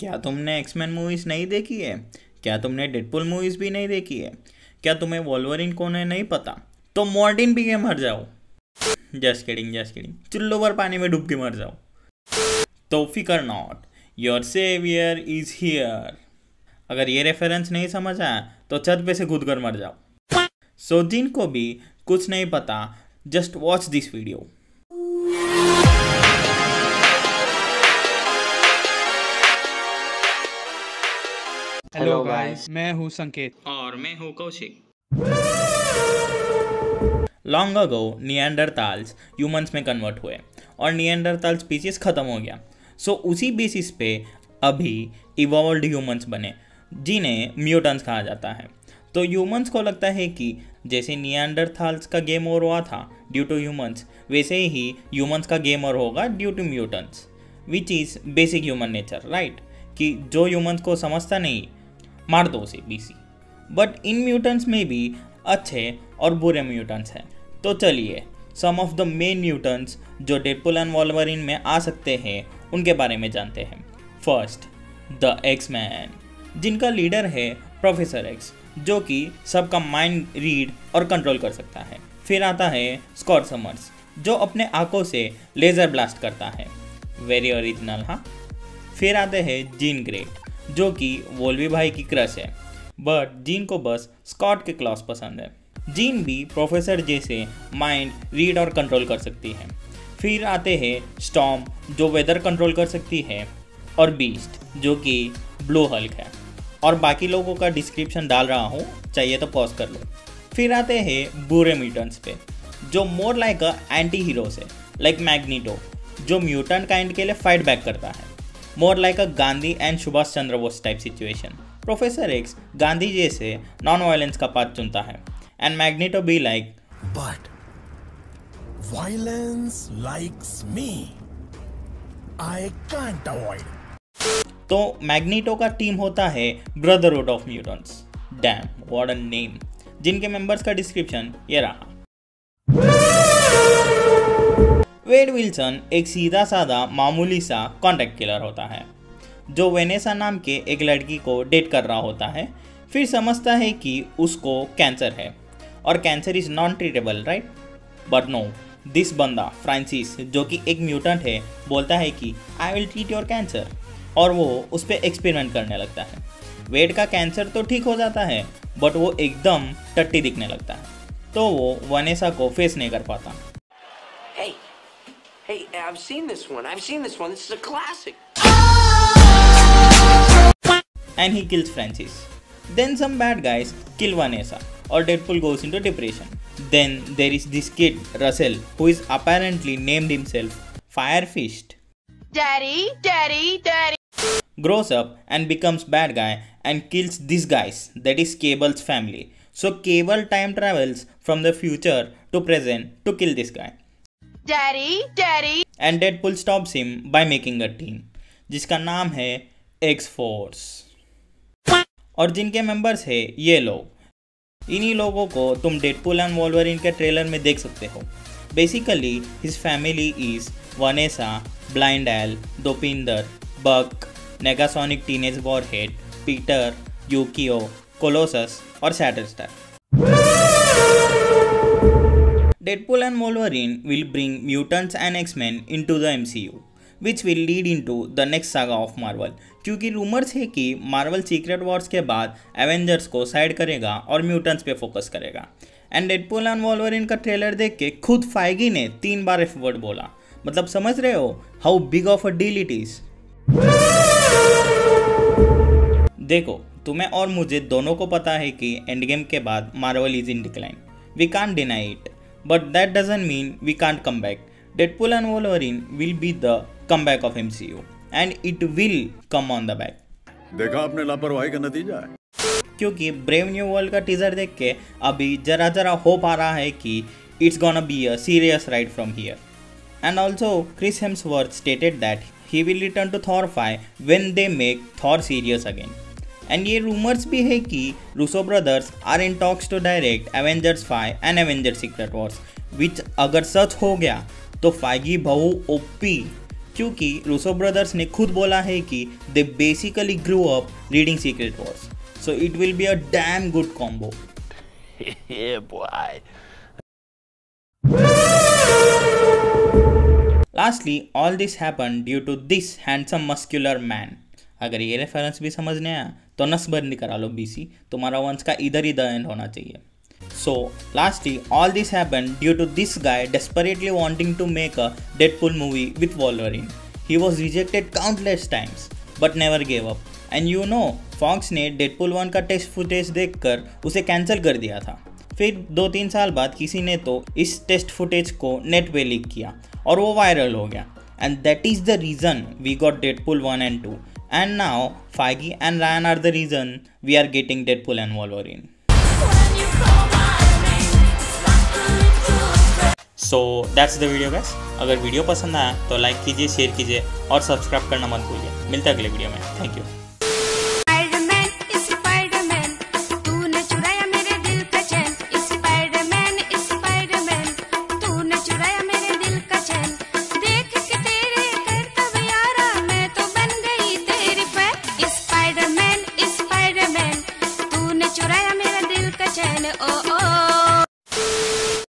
क्या तुमने X Men movies नहीं देखी है? क्या तुमने डेडपुल मूवीज़ भी नहीं देखी है? क्या तुम्हें वॉल्वरिन कौन है नहीं पता? तो मॉर्टिन पी के मर जाओ। जस्ट किडिंग जस्ट किडिंग चुल्लो पर पानी में डूब के मर जाओ। तो फिकर not your saviour is here अगर ये रेफरेंस नहीं समझ आया तो छत पे से कूद कर मर जाओ। सो so, जिनको भी कुछ नहीं पता just watch this video hello guys मैं हूँ संकेत। और मैं हूँ Kaushik. Long ago Neanderthals humans में कन्वर्ट हुए और नियंडरताल स्पीसीज ख़त्म हो गया। सो so, उसी बेसिस पे अभी इवॉल्व ह्यूमंस बने जिन्हें म्यूटेंट्स कहा जाता है। तो ह्यूमंस को लगता है कि जैसे नियंडरथाल्स का गेम ओवर हुआ था ड्यू टू ह्यूमंस वैसे ही ह्यूमंस का गेम ओवर होगा due to mutants which is basic human nature right कि जो ह्यूमंस को समझता नहीं मार दो उसे बीसी बट इन म्यूटेंट्स में भी अच्छे और बुरे म्यूटेंट्स हैं। तो चलिए some of the main mutants जो डेडपुल एंड वॉल्वरिन में आ सकते हैं, उनके बारे में जानते हैं। फ़र्स्ट द एक्स मैन जिनका लीडर है प्रोफेसर एक्स जो कि सबका माइंड रीड और कंट्रोल कर सकता है। फिर आता है स्कॉट समर्स जो अपने आँखों से लेज़र ब्लास्ट करता है। वेरी ओरिजिनल हाँ? फिर आते हैं जीन ग्रेट जो कि वोल्वी भाई की क्रश है। बट जीन को बस स्कॉट के क्लास पसंद है। जीन भी प्रोफेसर जैसे माइंड रीड और कंट्रोल कर सकती है। फिर आते हैं स्टॉम जो वेदर कंट्रोल कर सकती है, और बीस्ट जो कि ब्लू हल्क है। और बाकी लोगों का डिस्क्रिप्शन डाल रहा हूँ, चाहिए तो पॉज कर लो। फिर आते हैं बुरे म्यूटेंट्स पे, जो more like a anti heroes है लाइक मैग्नीटो जो म्यूटेंट काइंड के लिए फाइट बैक करता है। More like a Gandhi and Subhash Chandra Bose type situation Professor X Gandhi ji से नॉन वायलेंस का पाथ चुनता है। And Magneto be like but violence likes me I can't avoid तो Magneto का team होता है Brotherhood of Mutants damn what a name जिनके members का डिस्क्रिप्शन ये रहा। वेड विल्सन एक सीधा साधा मामूली सा कॉन्ट्रैक्ट किलर होता है, जो वेनेसा नाम के एक लड़की को डेट कर रहा होता है। फिर समझता है कि उसको कैंसर है, और cancer is non treatable right but no this बंदा फ्रांसिस जो कि एक म्यूटेंट है, बोलता है कि I will treat your cancer और वो उस पर एक्सपेरिमेंट करने लगता है। वेड का कैंसर तो ठीक हो जाता है बट वो एकदम टट्टी दिखने लगता है। तो वो वनेसा को फेस नहीं कर पाता। Hey, I've seen this one. I've seen this one. This is a classic. And he kills Francis. Then some bad guys kill Vanessa, or Deadpool goes into depression. Then there is this kid, Russell, who is apparently named himself Firefist. Daddy, Daddy, Daddy. Grows up and becomes bad guy and kills these guys, that is Cable's family. So Cable time travels from the future to present to kill this guy. Daddy, Daddy. And Deadpool stops him by making a team जिसका नाम है x force और जिनके members है ये लोग। इन्हीं लोगों को तुम डेडपुल एंड वॉल्वरिन के ट्रेलर में देख सकते हो। Basically his family is Vanessa Blind Al Dopinder Buck Negasonic Teenage Warhead Peter Yukio Colossus और Shatterstar Deadpool and Wolverine will bring mutants and X-Men into the MCU, which will lead into the next saga of Marvel. क्योंकि rumours है कि Marvel secret Wars के बाद Avengers को side करेगा और mutants पे फोकस करेगा। एंड डेडपुल एंड वॉल्वरिन का ट्रेलर देख के खुद फाइगी ने तीन बार एफ़ वर्ड बोला। मतलब समझ रहे हो how big of a deal it is देखो तुम्हें और मुझे दोनों को पता है कि एंड गेम के बाद Marvel is in decline we can't deny it But that doesn't mean we can't come back. Deadpool and Wolverine will be the comeback of MCU and it will come on the back. देखा आपने लापरवाही का नतीजा है क्योंकि brave new world का teaser देख के अभी जरा जरा होप आ रहा है कि it's gonna be a serious ride from here and also Chris Hemsworth stated that he will return to Thor 5 when they make Thor serious again. And ये रूमर्स भी है कि Russo Brothers are in talks to direct Avengers five and Avenger Secret Wars which अगर सच हो गया तो Feige बहु ओपी क्योंकि रूसो ब्रदर्स ने खुद बोला है कि they basically grow up reading Secret Wars so it will be a damn good combo. Lastly all this happen due to this handsome muscular man अगर ये रेफरेंस भी समझने आया तो नसबंदी करा लो बीसी तुम्हारा वंश का इधर ही द एंड होना चाहिए। So lastly all this happen due to this guy desperately wanting to make a Deadpool movie with Wolverine he was rejected countless times but never gave up and you know Fox ने Deadpool one का test footage देखकर उसे cancel कर दिया था। फिर दो तीन साल बाद किसी ने तो इस टेस्ट फुटेज को नेट पे लीक किया और वो वायरल हो गया। And that is the reason we got Deadpool one and two and now, Feige and Ryan are the reason we are getting Deadpool and Wolverine. So that's the video guys अगर video पसंद आया तो like कीजिए share कीजिए और subscribe करना मत भूलिए। मिलता हैं अगले वीडियो में। Thank you